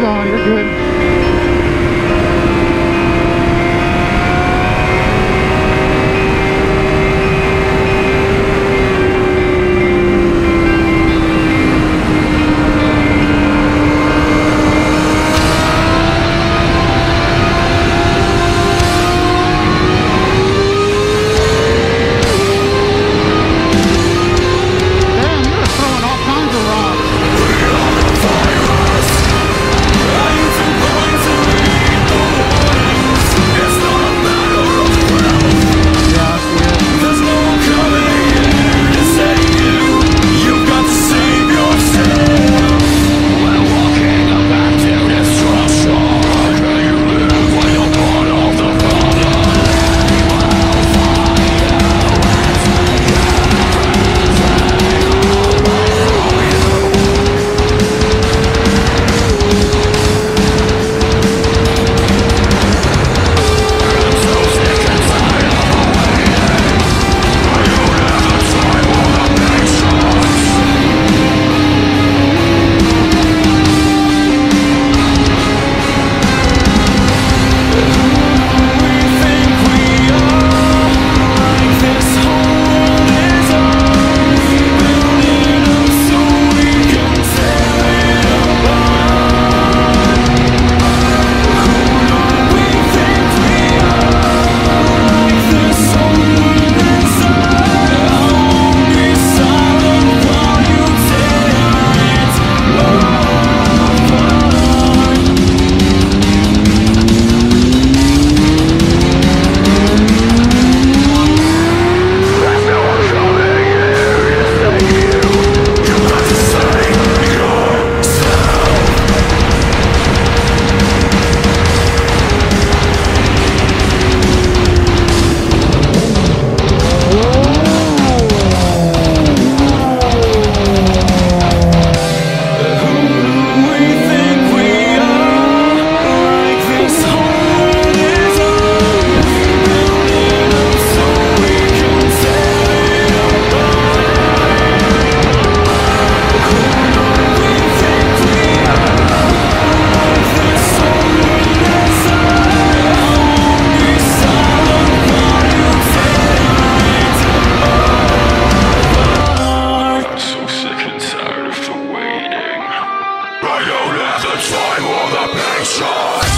god, you're good. I want the nations